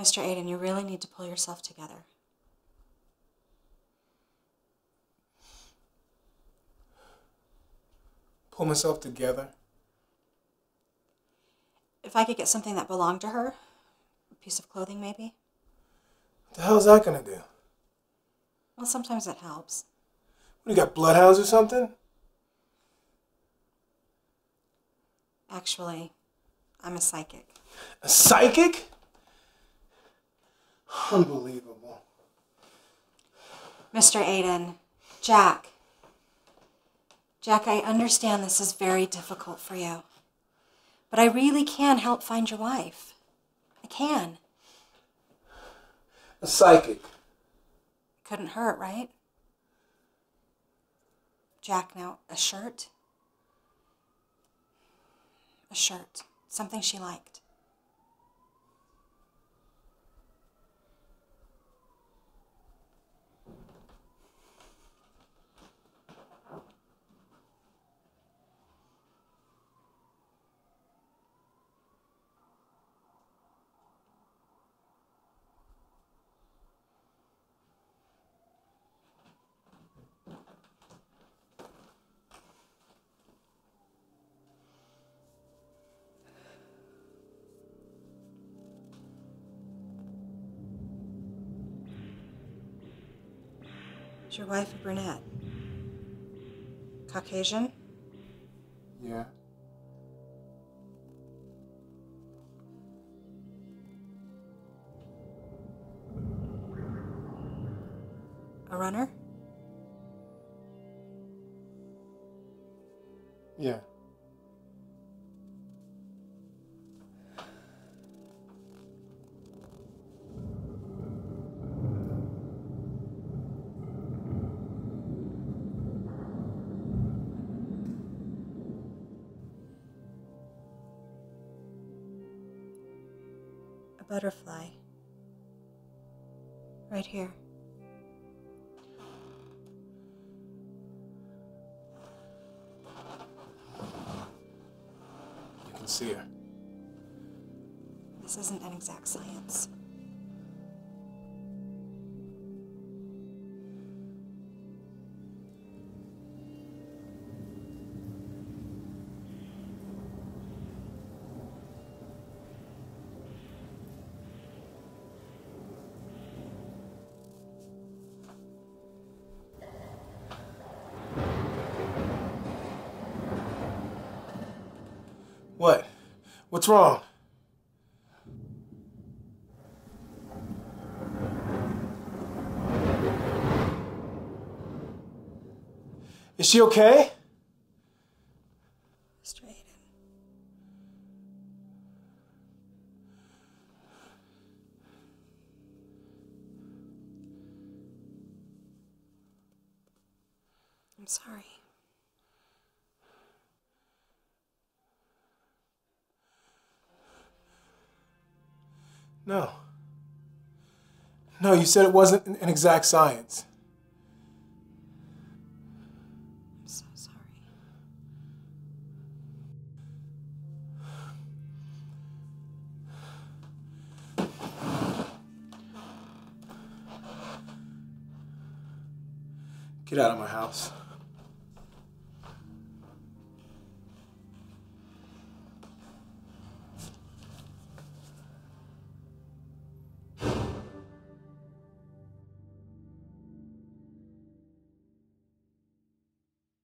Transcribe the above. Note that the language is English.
Mr. Aiden, you really need to pull yourself together. Pull myself together. If I could get something that belonged to her, a piece of clothing maybe. What the hell is that gonna do? Well, sometimes it helps. What, you got bloodhounds or something? Actually, I'm a psychic. A psychic? Unbelievable. Mr. Aiden, Jack. Jack, I understand this is very difficult for you. But I really can help find your wife. I can. A psychic. Couldn't hurt, right? Jack, now, a shirt? A shirt. Something she liked. Is your wife a brunette? Caucasian? Yeah. A runner? Yeah. A butterfly. Right here. You can see her. This isn't an exact science. What's wrong? Is she okay? I'm sorry. No. No, you said it wasn't an exact science. I'm so sorry. Get out of my house.